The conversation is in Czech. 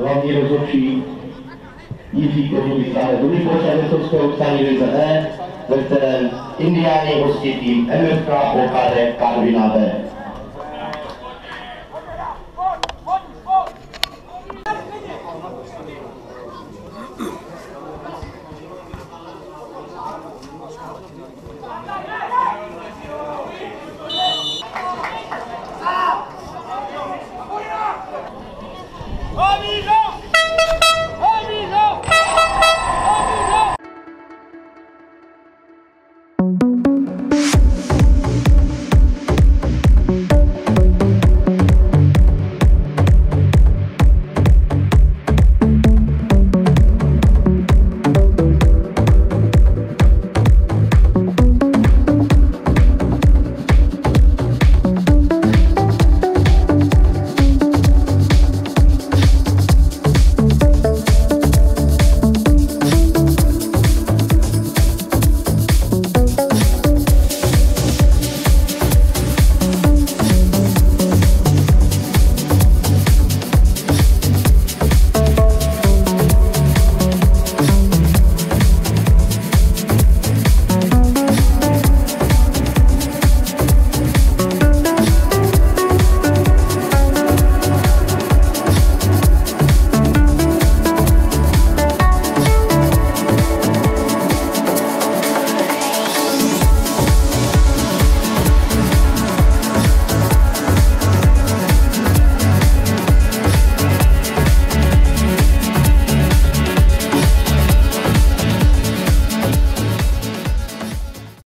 hlavní rozhodčí Jiří Kozubý stáhne druhý počát Vesovského psaní lize E, ve kterém Indiáni hostí tým MFK OKD Karvina B. Amiga!